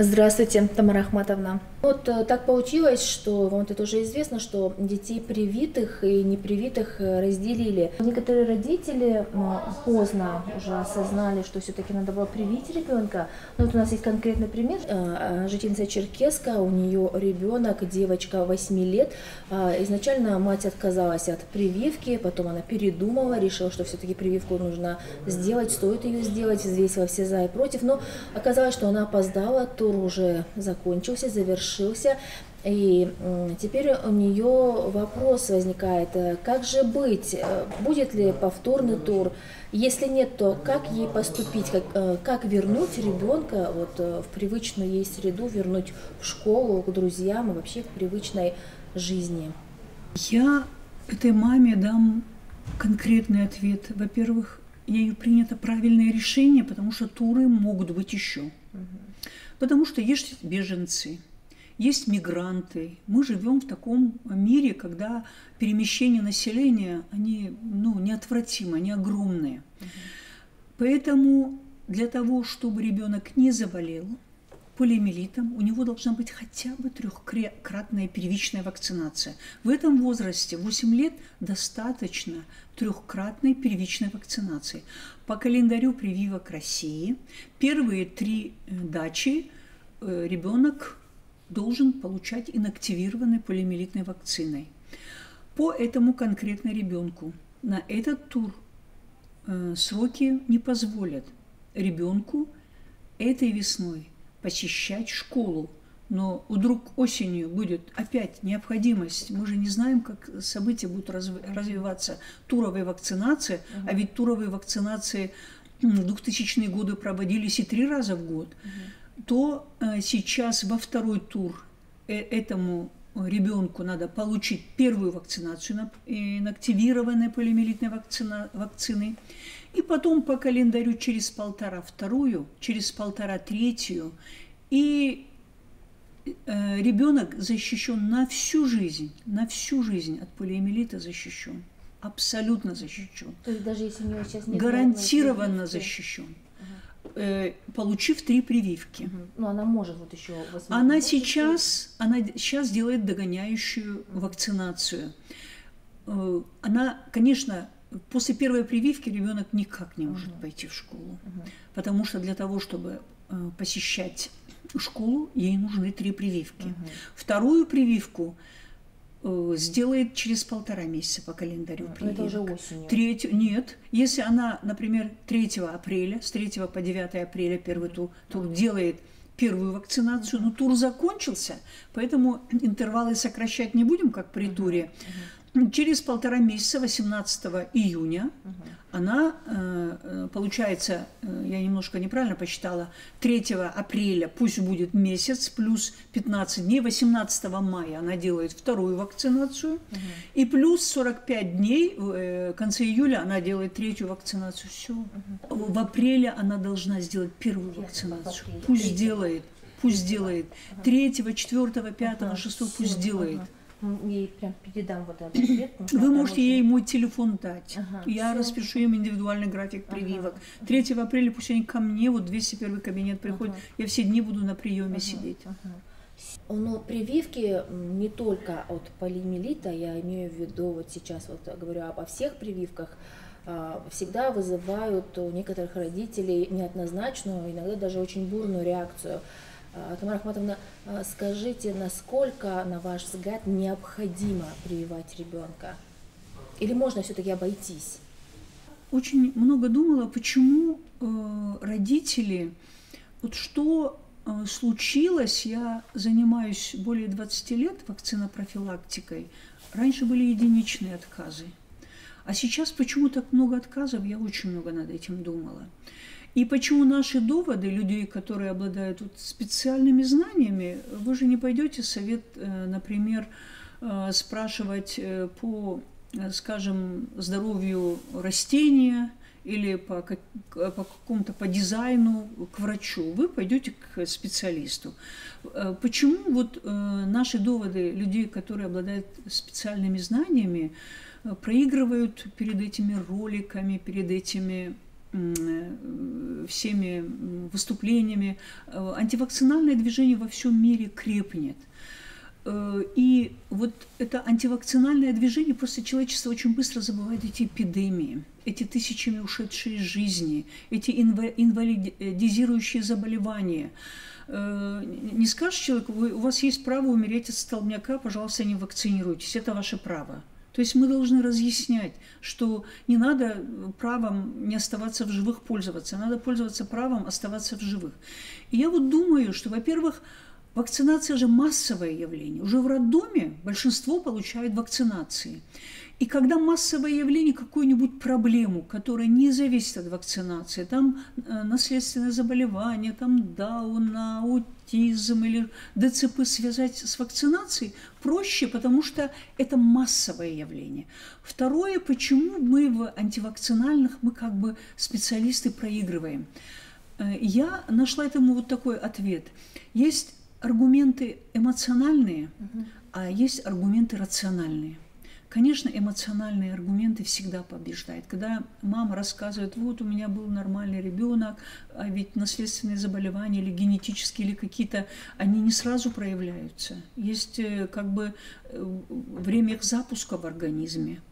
Здравствуйте, Тамара Ахматовна. Вот э, так получилось, что вам это уже известно, что детей привитых и непривитых э, разделили. Некоторые родители поздно уже осознали, что все-таки надо было привить ребенка. Но вот у нас есть конкретный пример. Э, жительница Черкеска, у нее ребенок, девочка 8 лет. Изначально мать отказалась от прививки, потом она передумала, решила, что все-таки прививку нужно сделать, стоит ее сделать, взвесила все за и против. Но оказалось, что она опоздала, то тур уже закончился, завершился. И теперь у нее вопрос возникает, э, как же быть, э, будет ли повторный тур, если нет, то как ей поступить, как, э, как вернуть ребенка вот в привычную ей среду, вернуть в школу, к друзьям и вообще к привычной жизни? Я этой маме дам конкретный ответ. Во-первых, ею принято правильное решение, потому что туры могут быть еще. Угу. Потому что есть беженцы, есть мигранты. Мы живем в таком мире, когда перемещения населения, они ну, неотвратимы, они огромные. Угу. Поэтому для того, чтобы ребенок не заболел полиомиелитом, у него должна быть хотя бы трехкратная первичная вакцинация. В этом возрасте, 8 лет, достаточно трехкратной первичной вакцинации. По календарю прививок России первые три э, дачи э, ребенок должен получать инактивированной полиомиелитной вакциной. По этому конкретно ребенку на этот тур э, сроки не позволят ребенку этой весной посещать школу но вдруг осенью будет опять необходимость, мы же не знаем, как события будут развиваться, туровая вакцинация, uh-huh. а ведь туровые вакцинации в 2000-е годы проводились и три раза в год, uh-huh. то э, сейчас во второй тур э, этому ребенку надо получить первую вакцинацию инактивированной полиомиелитной вакцина, вакцины, и потом по календарю через полтора вторую, через полтора третью, и Э, ребенок защищен на всю жизнь, на всю жизнь от полиомиелита защищен, абсолютно защищен. То есть даже если у него сейчас нет гарантированно защищен. Ага. Получив три прививки. Угу. Ну, она может вот еще... Она сейчас, она сейчас делает догоняющую вакцинацию. Э, она, конечно, после первой прививки ребенок никак не может угу. пойти в школу, угу. потому что для того, чтобы э, посещать школу, ей нужны три прививки. Угу. Вторую прививку э, сделает через полтора месяца по календарю прививок. Это уже осенью. Третью, нет. Если она, например, 3 апреля, с 3 по 9 апреля первый тур, тур делает первую вакцинацию, но тур закончился, поэтому интервалы сокращать не будем, как при туре. Uh-huh. Через полтора месяца, 18 июня, угу. она, э, э, получается, э, я немножко неправильно посчитала, 3 апреля пусть будет месяц, плюс 15 дней, 18 мая она делает вторую вакцинацию, угу. и плюс 45 дней, в конце июля она делает третью вакцинацию. Все. Угу. В апреле она должна сделать первую вакцинацию. Пусть делает, пусть делает. Третьего, четвертого, пятого, шестого пусть делает ей прям передам вот этот ответ. Вы можете ей мой телефон дать. Ага, Я все. распишу им индивидуальный график прививок. Ага. 3 апреля пусть они ко мне, вот 201 кабинет приходят. Ага. Я все дни буду на приеме ага. сидеть. Ага. Но прививки не только от полиомиелита, я имею в виду вот сейчас вот говорю обо всех прививках, а, всегда вызывают у некоторых родителей неоднозначную, иногда даже очень бурную реакцию. А, Тамара Ахматовна, а, скажите, насколько, на ваш взгляд, необходимо прививать ребенка? Или можно все-таки обойтись? Очень много думала, почему э, родители, вот что э, случилось, я занимаюсь более 20 лет вакцинопрофилактикой, раньше были единичные отказы, а сейчас почему так много отказов, я очень много над этим думала. И почему наши доводы людей, которые обладают вот специальными знаниями, вы же не пойдете совет, э, например, э, спрашивать э, по, скажем, здоровью растения или по, по какому-то по дизайну к врачу. Вы пойдете к специалисту. Почему вот наши доводы людей, которые обладают специальными знаниями, проигрывают перед этими роликами, перед этими всеми выступлениями. Э, антивакцинальное движение во всем мире крепнет. Э, и вот это антивакцинальное движение, просто человечество очень быстро забывает эти эпидемии, эти тысячами ушедшие жизни, эти инвалидизирующие заболевания. Не скажешь человеку, у вас есть право умереть от столбняка, пожалуйста, не вакцинируйтесь, это ваше право. То есть мы должны разъяснять, что не надо правом не оставаться в живых пользоваться, надо пользоваться правом оставаться в живых. И я вот думаю, что, во-первых, вакцинация же массовое явление. Уже в роддоме большинство получают вакцинации. И когда массовое явление какую-нибудь проблему, которая не зависит от вакцинации, там э, наследственное заболевание, там Дауна, аутизм или ДЦП связать с вакцинацией, проще, потому что это массовое явление. Второе, почему мы в антивакцинальных, мы как бы специалисты проигрываем. Э, я нашла этому вот такой ответ. Есть аргументы эмоциональные, а есть аргументы рациональные – Конечно, эмоциональные аргументы всегда побеждают. Когда мама рассказывает, вот у меня был нормальный ребенок, а ведь наследственные заболевания или генетические, или какие-то, они не сразу проявляются. Есть э, как бы э, время их запуска в организме.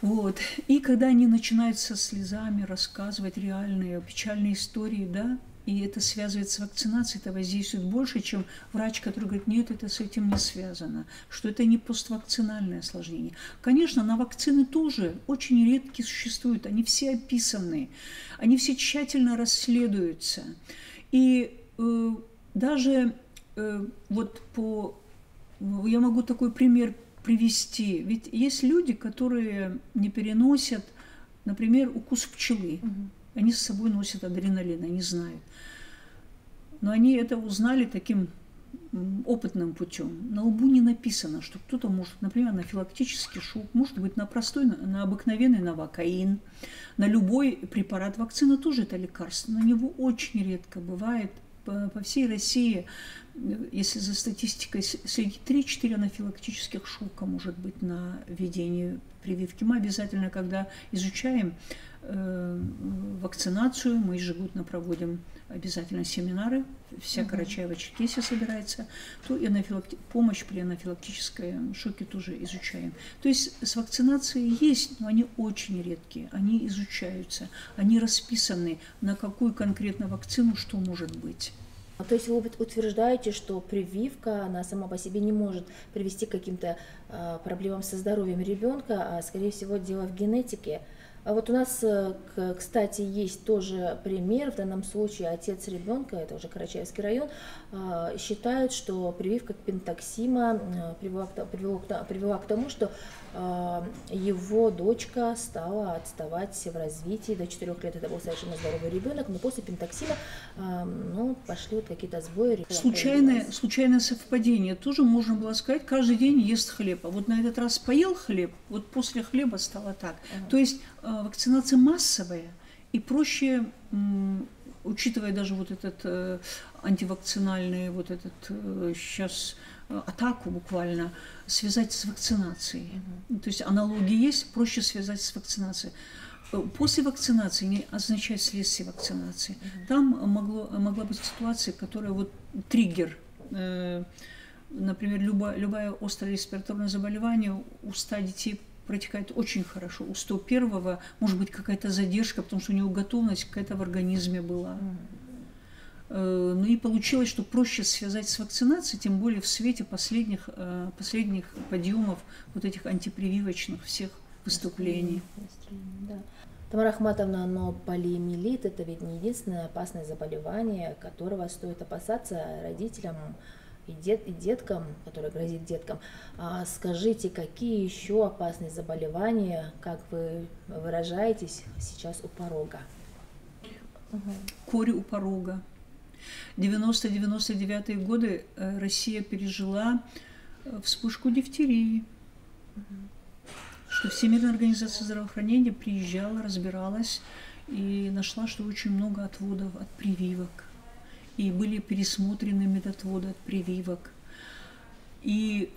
Вот. И когда они начинают со слезами рассказывать реальные печальные истории, да, и это связывает с вакцинацией, это воздействует больше, чем врач, который говорит, нет, это с этим не связано, что это не поствакцинальное осложнение. Конечно, на вакцины тоже очень редкие существуют, они все описаны, они все тщательно расследуются. И э, даже э, вот по... Я могу такой пример привести. Ведь есть люди, которые не переносят, например, укус пчелы. Угу. Они с собой носят адреналин, они знают. Но они это узнали таким опытным путем. На лбу не написано, что кто-то может, например, анафилактический шок, может быть, на простой, на обыкновенный новокаин, на любой препарат. Вакцина тоже это лекарство, но него очень редко бывает по всей России, если за статистикой, среди 3-4 анафилактических шока может быть на введении прививки. Мы обязательно, когда изучаем э, вакцинацию, мы ежегодно проводим обязательно семинары, вся угу. Карачаева-Черкесия собирается, то и анафилакти... помощь при анафилактической шоке тоже изучаем. То есть с вакцинацией есть, но они очень редкие, они изучаются, они расписаны, на какую конкретно вакцину что может быть. А то есть вы утверждаете, что прививка, она сама по себе не может привести к каким-то э, проблемам со здоровьем ребенка, а скорее всего дело в генетике. А вот у нас, э, кстати, есть тоже пример, в данном случае отец ребенка, это уже Карачаевский район, а, считает, что прививка пентоксима э, привела, привела, привела к тому, что его дочка стала отставать в развитии, до 4 лет это был совершенно здоровый ребенок, но после пентоксима ну, пошли вот какие-то сбои. Случайное, случайное совпадение, тоже можно было сказать, каждый день ест хлеб, а вот на этот раз поел хлеб, вот после хлеба стало так. Ага. То есть вакцинация массовая, и проще, учитывая даже вот этот э, антивакцинальный, вот этот сейчас э, э, атаку буквально, связать с вакцинацией. Mm-hmm. То есть аналогии есть, проще связать с вакцинацией. После вакцинации не означает следствие вакцинации. Mm-hmm. Там могло, могла быть ситуация, которая вот триггер, например, любое, любое острое респираторное заболевание у 100 детей протекает очень хорошо. У 101-го может быть какая-то задержка, потому что у него готовность какая-то в организме была. Mm. Ну и получилось, что проще связать с вакцинацией, тем более в свете последних, э, последних подъемов вот этих антипрививочных всех выступлений. Да. Тамара Ахматовна, но полиомиелит – это ведь не единственное опасное заболевание, которого стоит опасаться родителям, и, дет, и деткам, которое грозит деткам, а скажите, какие еще опасные заболевания, как вы выражаетесь, сейчас у порога? Корь у порога. 90-99 годы э, Россия пережила э, вспышку дифтерии, что Всемирная организация здравоохранения приезжала, разбиралась и нашла, что очень много отводов от прививок и были пересмотрены медотводы от прививок. И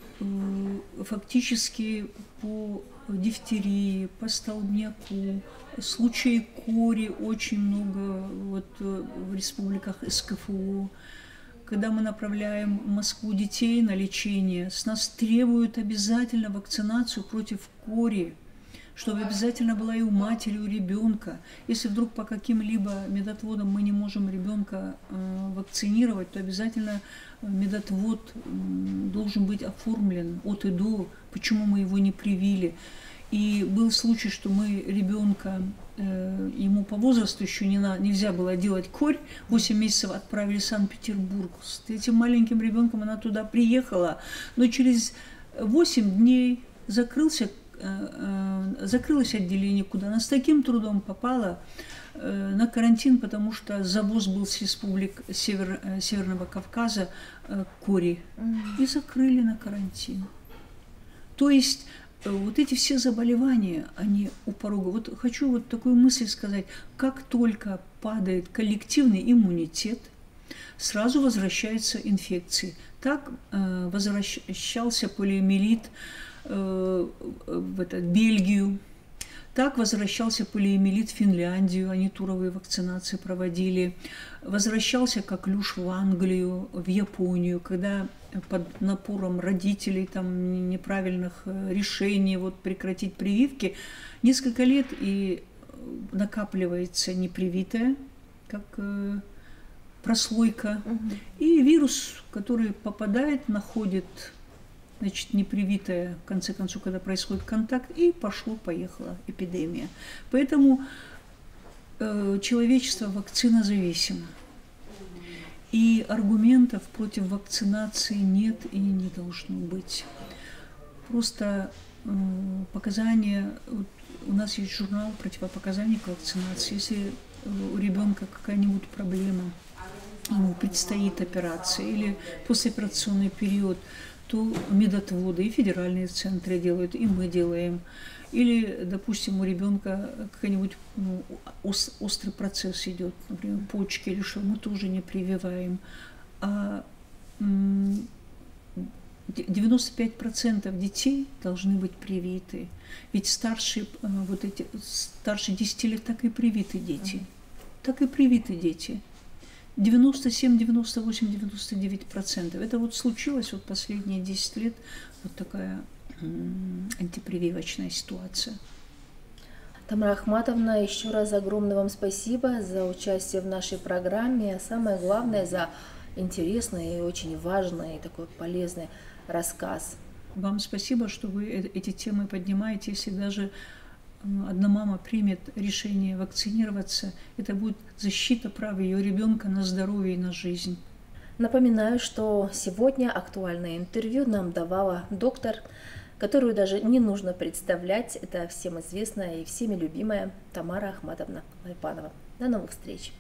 фактически по дифтерии, по столбняку, случаи кори очень много вот, в республиках СКФУ. Когда мы направляем в Москву детей на лечение, с нас требуют обязательно вакцинацию против кори – чтобы обязательно была и у матери, и у ребенка. Если вдруг по каким-либо медотводам мы не можем ребенка э, вакцинировать, то обязательно э, медотвод должен быть оформлен от и до, почему мы его не привили. И был случай, что мы ребенка, э, ему по возрасту еще не на, нельзя было делать корь, 8 месяцев отправили в Санкт-Петербург. С этим маленьким ребенком она туда приехала, но через 8 дней закрылся закрылось отделение, куда она с таким трудом попала э, на карантин, потому что завоз был с республик Север, Северного Кавказа Кори, и закрыли на карантин. То есть вот эти все заболевания, они у порога. Вот хочу вот такую мысль сказать. Как только падает коллективный иммунитет, сразу возвращаются инфекции. Так э, возвращался полиомиелит Э, в этот, Бельгию. Так возвращался полиэмилит в Финляндию, они туровые вакцинации проводили. Возвращался как люш в Англию, в Японию, когда под напором родителей, там, неправильных э, решений вот, прекратить прививки, несколько лет и накапливается непривитая, как э, прослойка. Угу. И вирус, который попадает, находит значит, непривитая, в конце концов, когда происходит контакт, и пошло-поехала эпидемия. Поэтому э, человечество вакцинозависимо. И аргументов против вакцинации нет и не должно быть. Просто э, показания, вот у нас есть журнал противопоказаний к вакцинации. Если у ребенка какая-нибудь проблема, ему предстоит операция или послеоперационный период, то медотводы и федеральные центры делают, и мы делаем. Или, допустим, у ребенка какой-нибудь ну, острый процесс идет, например, почки или что, мы тоже не прививаем. А 95% детей должны быть привиты. Ведь старшие, э, вот эти, старше 10 лет так и привиты дети. Так и привиты дети. 97, 98, 99 процентов. Это вот случилось вот последние 10 лет, вот такая антипрививочная ситуация. Тамара Ахматовна, еще раз огромное вам спасибо за участие в нашей программе, а самое главное за интересный и очень важный и такой полезный рассказ. Вам спасибо, что вы э, эти темы поднимаете, если даже одна мама примет решение вакцинироваться, это будет защита прав ее ребенка на здоровье и на жизнь. Напоминаю, что сегодня актуальное интервью нам давала доктор, которую даже не нужно представлять. Это всем известная и всеми любимая Тамара Ахматовна Майпанова. До новых встреч!